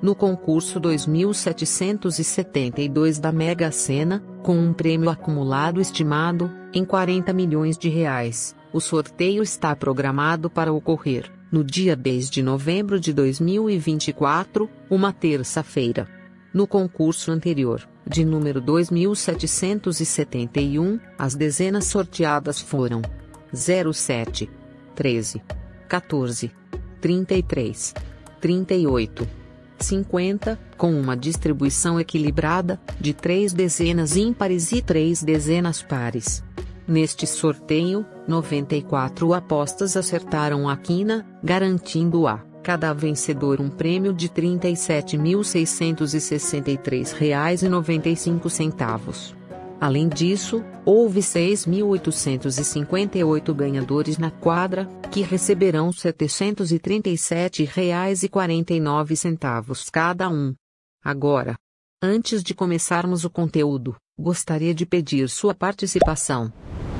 no concurso 2772 da Mega Sena, com um prêmio acumulado estimado em 40 milhões de reais. O sorteio está programado para ocorrer no dia 10 de novembro de 2024, uma terça-feira. No concurso anterior, de número 2771, as dezenas sorteadas foram 07, 13, 14, 33, 38, 50, com uma distribuição equilibrada, de três dezenas ímpares e três dezenas pares. Neste sorteio, 94 apostas acertaram a quina, garantindo a cada vencedor um prêmio de R$ 37.663,95. Além disso, houve 6.858 ganhadores na quadra, que receberão R$ 737,49 cada um. Agora, antes de começarmos o conteúdo, gostaria de pedir sua participação.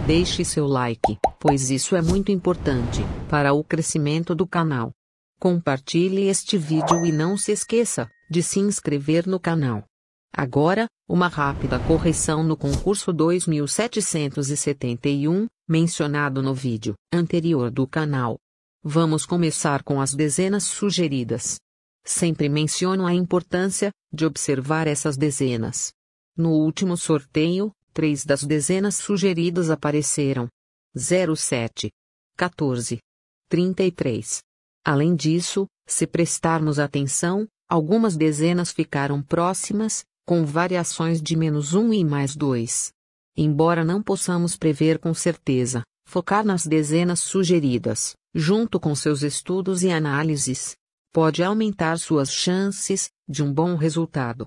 Deixe seu like, pois isso é muito importante para o crescimento do canal. Compartilhe este vídeo e não se esqueça de se inscrever no canal. Agora, uma rápida correção no concurso 2771, mencionado no vídeo anterior do canal. Vamos começar com as dezenas sugeridas. Sempre menciono a importância de observar essas dezenas. No último sorteio, três das dezenas sugeridas apareceram: 07, 14, 33. Além disso, se prestarmos atenção, algumas dezenas ficaram próximas, com variações de menos 1 e mais 2. Embora não possamos prever com certeza, focar nas dezenas sugeridas, junto com seus estudos e análises, pode aumentar suas chances de um bom resultado.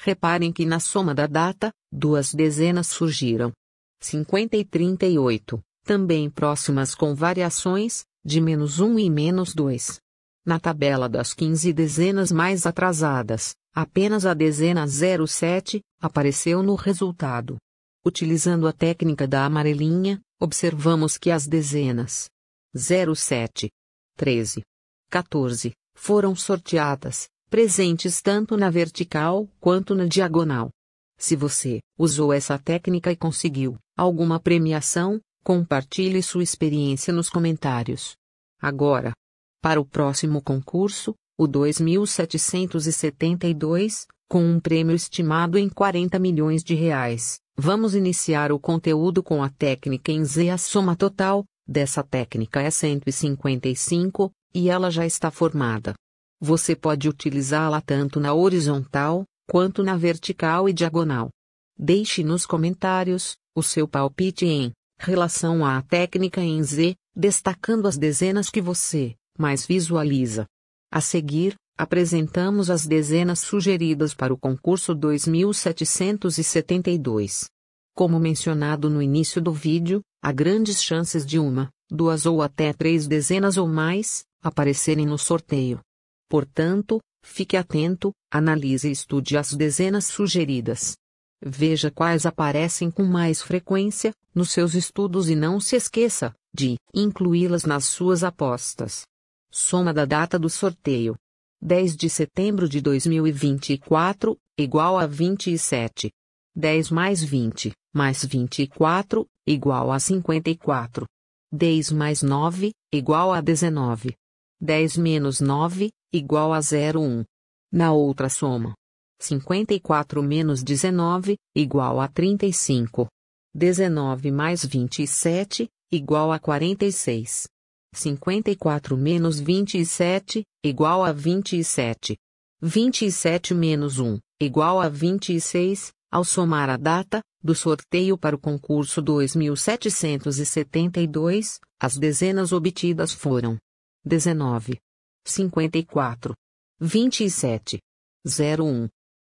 Reparem que na soma da data, duas dezenas surgiram. 50 e 38, também próximas com variações, de menos 1 e menos 2. Na tabela das 15 dezenas mais atrasadas, Apenas a dezena 07 apareceu no resultado. Utilizando a técnica da amarelinha, observamos que as dezenas 07, 13, 14 foram sorteadas, presentes tanto na vertical quanto na diagonal. Se você usou essa técnica e conseguiu alguma premiação, compartilhe sua experiência nos comentários. Agora, para o próximo concurso, o 2772, com um prêmio estimado em 40 milhões de reais. Vamos iniciar o conteúdo com a técnica em Z. A soma total dessa técnica é 155, e ela já está formada. Você pode utilizá-la tanto na horizontal, quanto na vertical e diagonal. Deixe nos comentários o seu palpite em relação à técnica em Z, destacando as dezenas que você mais visualiza. A seguir, apresentamos as dezenas sugeridas para o concurso 2772. Como mencionado no início do vídeo, há grandes chances de uma, duas ou até três dezenas ou mais aparecerem no sorteio. Portanto, fique atento, analise e estude as dezenas sugeridas. Veja quais aparecem com mais frequência nos seus estudos e não se esqueça de incluí-las nas suas apostas. Soma da data do sorteio. 10 de setembro de 2024, igual a 27. 10 mais 20, mais 24, igual a 54. 10 mais 9, igual a 19. 10 menos 9, igual a 01. Na outra soma. 54 menos 19, igual a 35. 19 mais 27, igual a 46. 54 menos 27, igual a 27. 27 menos 1, igual a 26, ao somar a data do sorteio para o concurso 2772, as dezenas obtidas foram 19, 54, 27, 01,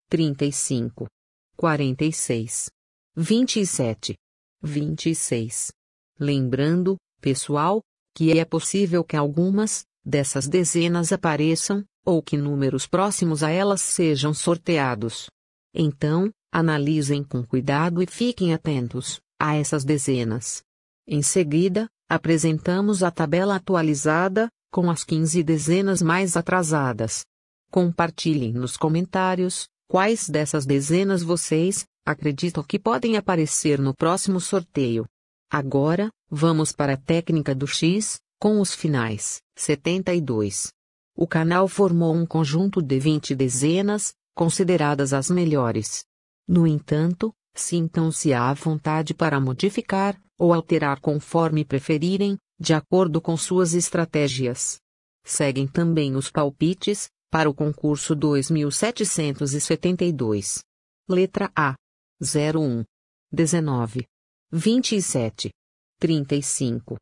35, 46, 27, 26. Lembrando, pessoal, que é possível que algumas dessas dezenas apareçam, ou que números próximos a elas sejam sorteados. Então, analisem com cuidado e fiquem atentos a essas dezenas. Em seguida, apresentamos a tabela atualizada, com as 15 dezenas mais atrasadas. Compartilhem nos comentários quais dessas dezenas vocês acreditam que podem aparecer no próximo sorteio. Agora, vamos para a técnica do X, com os finais 72. O canal formou um conjunto de 20 dezenas, consideradas as melhores. No entanto, sintam-se à vontade para modificar ou alterar conforme preferirem, de acordo com suas estratégias. Seguem também os palpites para o concurso 2772. Letra A: 01, 19, 27, 35,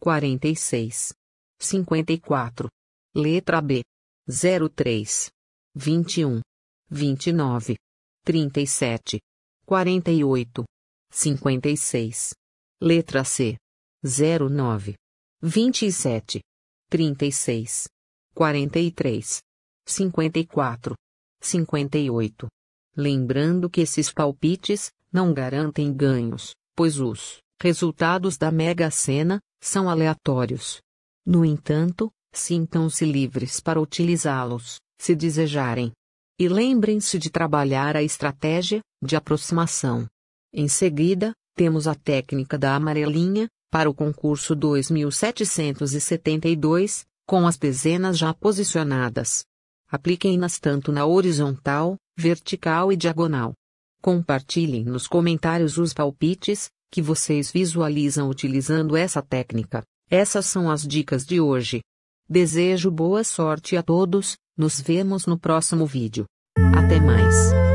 46, 54. Letra B: 03, 21, 29, 37, 48, 56. Letra C. 09, 27, 36, 43, 54, 58. Lembrando que esses palpites não garantem ganhos, pois os resultados da Mega Sena são aleatórios. No entanto, sintam-se livres para utilizá-los, se desejarem. E lembrem-se de trabalhar a estratégia de aproximação. Em seguida, temos a técnica da amarelinha, para o concurso 2772, com as dezenas já posicionadas. Apliquem-nas tanto na horizontal, vertical e diagonal. Compartilhem nos comentários os palpites que vocês visualizam utilizando essa técnica. Essas são as dicas de hoje. Desejo boa sorte a todos, nos vemos no próximo vídeo. Até mais!